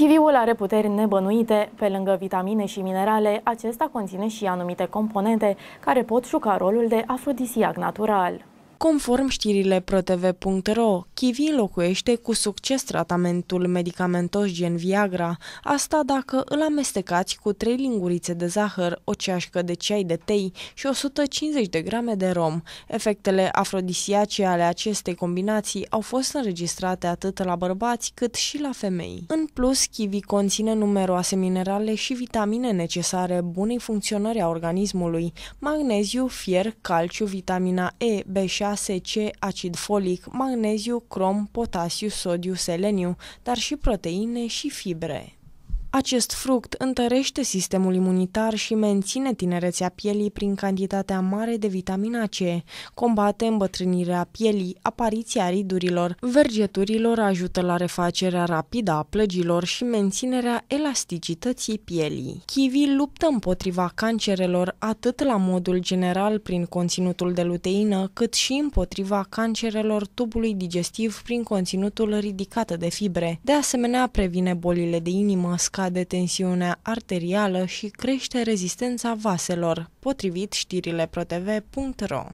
Kiwiul are puteri nebănuite. Pe lângă vitamine și minerale, acesta conține și anumite componente care pot juca rolul de afrodisiac natural. Conform știrile protv.ro, Kiwi înlocuiește cu succes tratamentul medicamentos gen Viagra, asta dacă îl amestecați cu 3 lingurițe de zahăr, o ceașcă de ceai de tei și 150 de grame de rom. Efectele afrodisiace ale acestei combinații au fost înregistrate atât la bărbați cât și la femei. În plus, Kiwi conține numeroase minerale și vitamine necesare bunei funcționări a organismului, magneziu, fier, calciu, vitamina E, B6, 6C, acid folic, magneziu, crom, potasiu, sodiu, seleniu, dar și proteine și fibre. Acest fruct întărește sistemul imunitar și menține tinerețea pielii prin cantitatea mare de vitamina C, combate îmbătrânirea pielii, apariția ridurilor, vergeturilor, ajută la refacerea rapidă a plăgilor și menținerea elasticității pielii. Kiwi luptă împotriva cancerelor atât la modul general prin conținutul de luteină, cât și împotriva cancerelor tubului digestiv prin conținutul ridicat de fibre. De asemenea, previne bolile de inimă, scade tensiunea arterială și crește rezistența vaselor, potrivit știrile protv.ro.